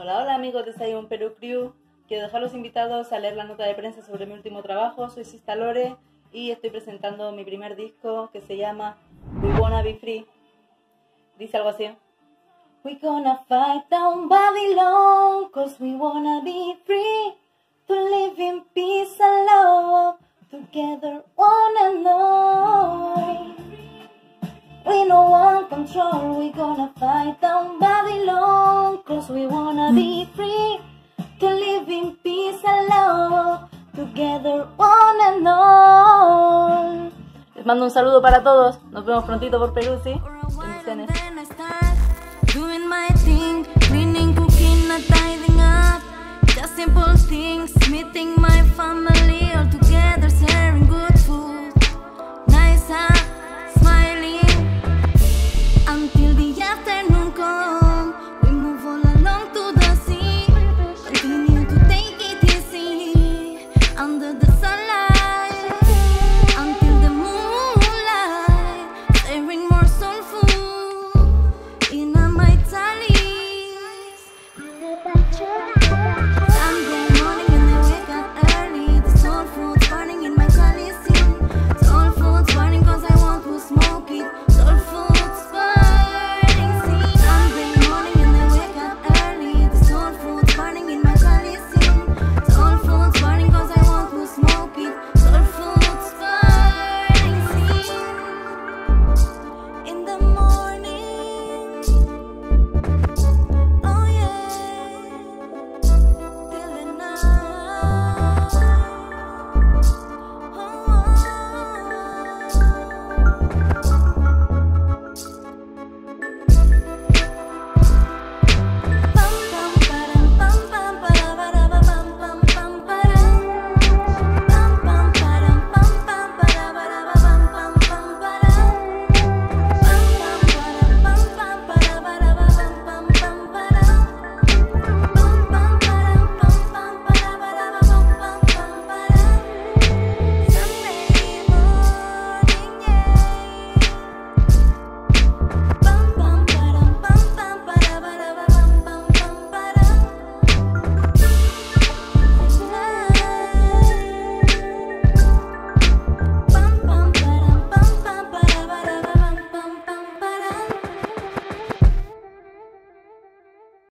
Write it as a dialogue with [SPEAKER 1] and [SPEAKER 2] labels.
[SPEAKER 1] Hola, hola amigos de Saigon Perú Crew. Quiero dejarlos invitados a leer la nota de prensa sobre mi último trabajo. Soy Sista Lore y estoy presentando mi primer disco que se llama We Wanna Be Free. Dice algo así. We gonna fight down Babylon, cause we wanna be free. To live in peace and love, together control, we gonna fight down Babylon, cause we wanna be free. To live in peace and love, together one and all. Les mando un saludo para todos, nos vemos prontito por Perú, ¿sí?